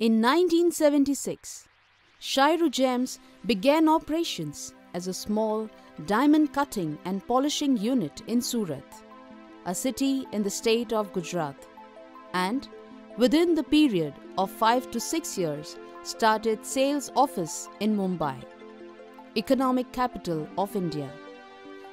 In 1976, Shairu Gems began operations as a small diamond cutting and polishing unit in Surat, a city in the state of Gujarat, and within the period of 5 to 6 years started sales office in Mumbai, economic capital of India.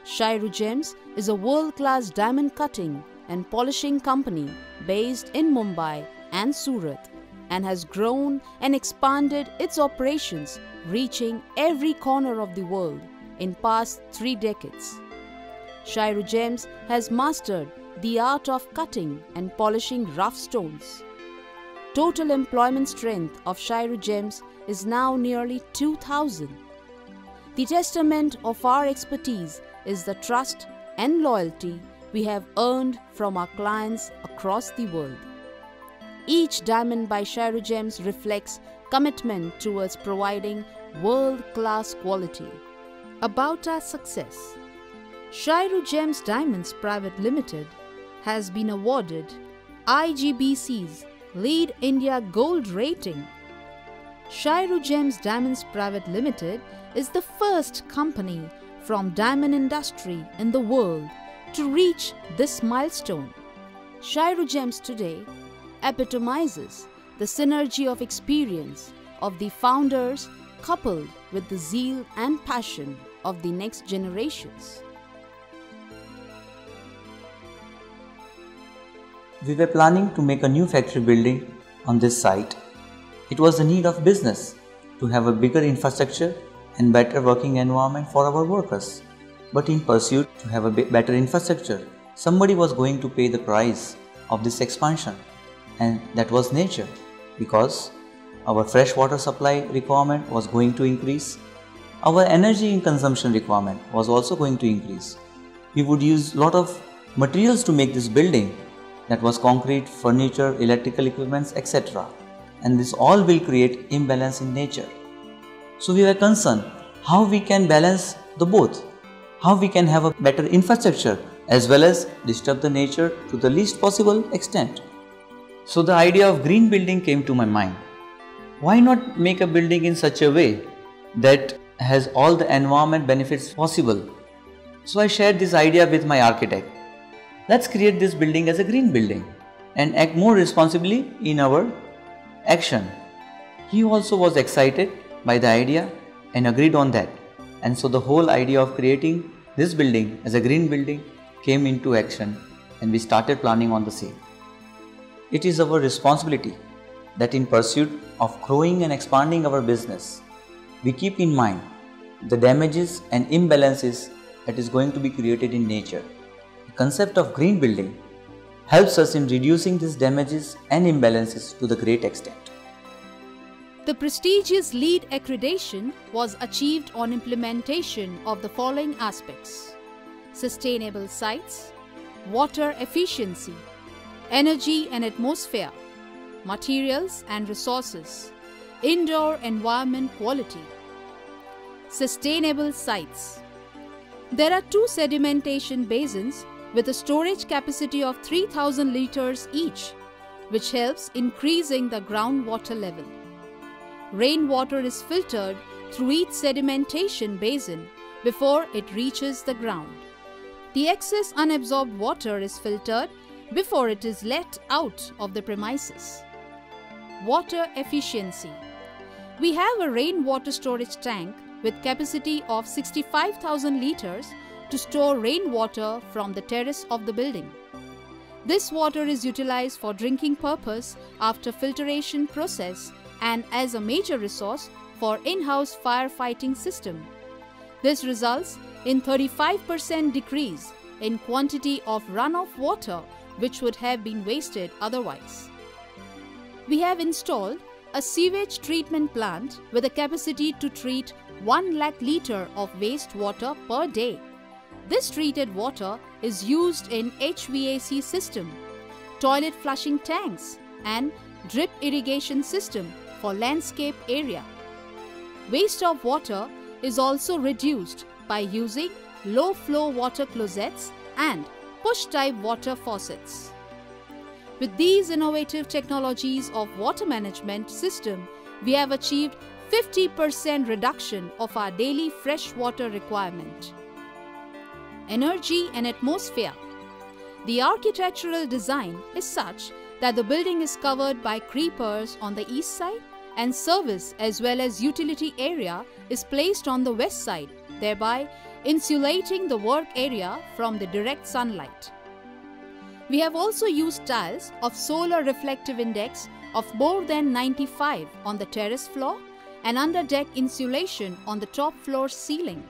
Shairu Gems is a world-class diamond cutting and polishing company based in Mumbai and Surat and has grown and expanded its operations reaching every corner of the world in past 3 decades. Shairu Gems has mastered the art of cutting and polishing rough stones. Total employment strength of Shairu Gems is now nearly 2000. The testament of our expertise is the trust and loyalty we have earned from our clients across the world. Each diamond by Shairu Gems reflects commitment towards providing world-class quality. About our success Shairu Gems Diamonds Private Limited has been awarded IGBC's LEED India Gold Rating. Shairu Gems Diamonds Private Limited is the first company from diamond industry in the world to reach this milestone. Shairu Gems today epitomizes the synergy of experience of the founders coupled with the zeal and passion of the next generations. We were planning to make a new factory building on this site. It was the need of business to have a bigger infrastructure and better working environment for our workers. But in pursuit to have a better infrastructure, somebody was going to pay the price of this expansion and that was nature because our fresh water supply requirement was going to increase. Our energy consumption requirement was also going to increase. We would use lot of materials to make this building that was concrete, furniture, electrical equipments, etc. And this all will create imbalance in nature. So we were concerned how we can balance the both, how we can have a better infrastructure as well as disturb the nature to the least possible extent. So the idea of green building came to my mind. Why not make a building in such a way that has all the environment benefits possible? So I shared this idea with my architect. Let's create this building as a green building and act more responsibly in our action. He also was excited by the idea and agreed on that. And so the whole idea of creating this building as a green building came into action and we started planning on the same. It is our responsibility that in pursuit of growing and expanding our business, we keep in mind the damages and imbalances that is going to be created in nature. The concept of green building helps us in reducing these damages and imbalances to the great extent. The prestigious LEED accreditation was achieved on implementation of the following aspects sustainable sites, water efficiency, energy and atmosphere, materials and resources, indoor environment quality, sustainable sites. There are two sedimentation basins with a storage capacity of 3000 liters each, which helps increasing the groundwater level. Rainwater is filtered through each sedimentation basin before it reaches the ground. The excess unabsorbed water is filtered before it is let out of the premises. Water efficiency. We have a rainwater storage tank with capacity of 65,000 liters to store rainwater from the terrace of the building. This water is utilized for drinking purpose after filtration process and as a major resource for in-house firefighting system. This results in 35% decrease in quantity of runoff water which would have been wasted otherwise. We have installed a sewage treatment plant with a capacity to treat 1 lakh litre of wastewater per day. This treated water is used in HVAC system, toilet flushing tanks and drip irrigation system for landscape area. Waste of water is also reduced by using low flow water closets and push type water faucets. With these innovative technologies of water management system, we have achieved 50% reduction of our daily fresh water requirement. Energy and atmosphere. The architectural design is such that the building is covered by creepers on the east side and service as well as utility area is placed on the west side, thereby insulating the work area from the direct sunlight. We have also used tiles of solar reflective index of more than 95 on the terrace floor and under deck insulation on the top floor ceiling.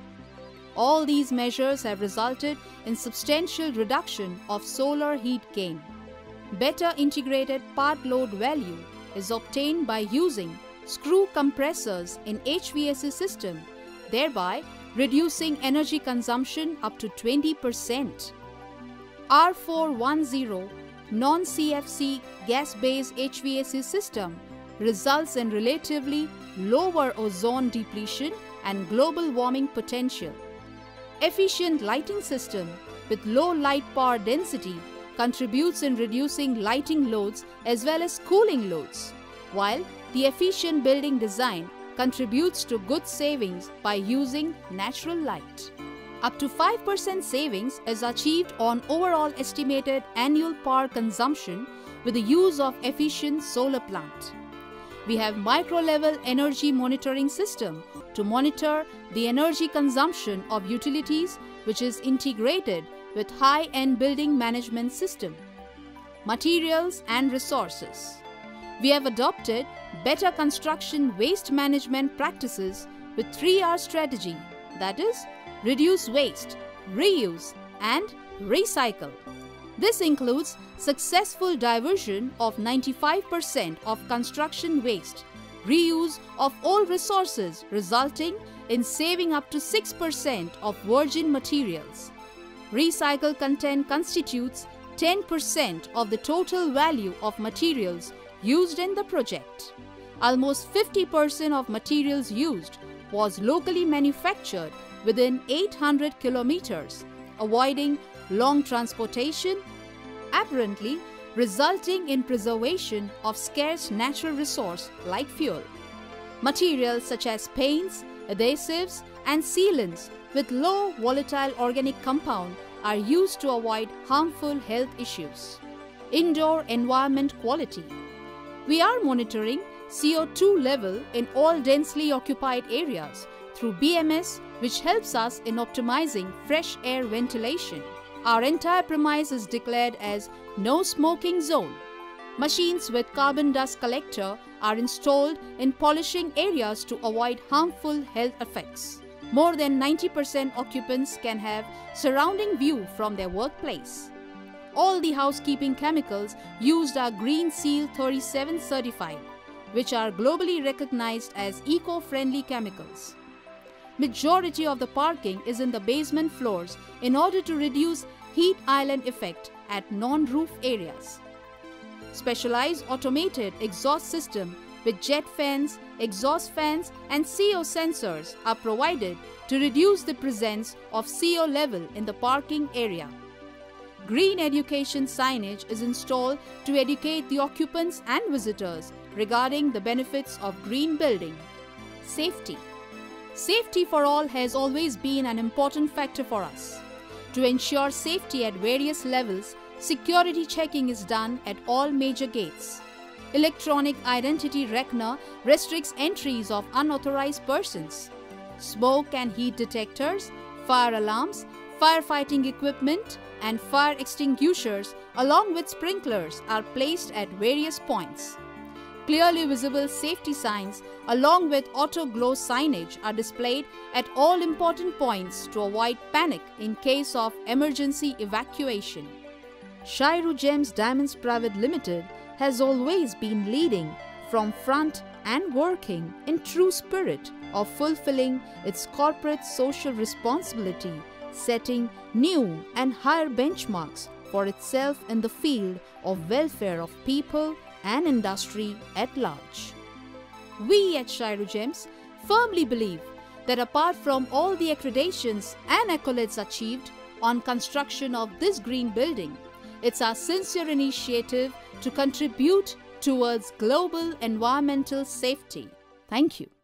All these measures have resulted in substantial reduction of solar heat gain. Better integrated part load value is obtained by using screw compressors in HVAC system, thereby reducing energy consumption up to 20%. R410 non-CFC gas-based HVAC system results in relatively lower ozone depletion and global warming potential. Efficient lighting system with low light power density contributes in reducing lighting loads as well as cooling loads, while the efficient building design contributes to good savings by using natural light. Up to 5% savings is achieved on overall estimated annual power consumption with the use of efficient solar plant. We have micro-level energy monitoring system to monitor the energy consumption of utilities which is integrated with high-end building management system. Materials and resources. We have adopted better construction waste management practices with 3R strategy that is reduce waste, reuse and recycle. This includes successful diversion of 95% of construction waste, reuse of all resources resulting in saving up to 6% of virgin materials. Recycle content constitutes 10% of the total value of materials used in the project. Almost 50% of materials used was locally manufactured within 800 kilometers, avoiding long transportation, apparently resulting in preservation of scarce natural resource like fuel. Materials such as paints, adhesives and sealants with low volatile organic compound are used to avoid harmful health issues. Indoor environment quality. We are monitoring CO2 level in all densely occupied areas through BMS which helps us in optimizing fresh air ventilation. Our entire premise is declared as no smoking zone. Machines with carbon dust collector are installed in polishing areas to avoid harmful health effects. More than 90% occupants can have surrounding view from their workplace. All the housekeeping chemicals used are Green Seal 37 certified, which are globally recognized as eco-friendly chemicals. Majority of the parking is in the basement floors in order to reduce heat island effect at non-roof areas. Specialized automated exhaust system with jet fans, exhaust fans and CO sensors are provided to reduce the presence of CO level in the parking area. Green education signage is installed to educate the occupants and visitors regarding the benefits of green building. Safety Safety for all has always been an important factor for us. To ensure safety at various levels, security checking is done at all major gates. Electronic identity reckoner restricts entries of unauthorized persons. Smoke and heat detectors, fire alarms, firefighting equipment, and fire extinguishers along with sprinklers are placed at various points. Clearly visible safety signs along with auto glow signage are displayed at all important points to avoid panic in case of emergency evacuation. Shairu Gems Diamonds Private Limited has always been leading from front and working in true spirit of fulfilling its corporate social responsibility, setting new and higher benchmarks for itself in the field of welfare of people and industry at large. We at Shairu Gems firmly believe that apart from all the accreditations and accolades achieved on construction of this green building, It's our sincere initiative to contribute towards global environmental safety. Thank you.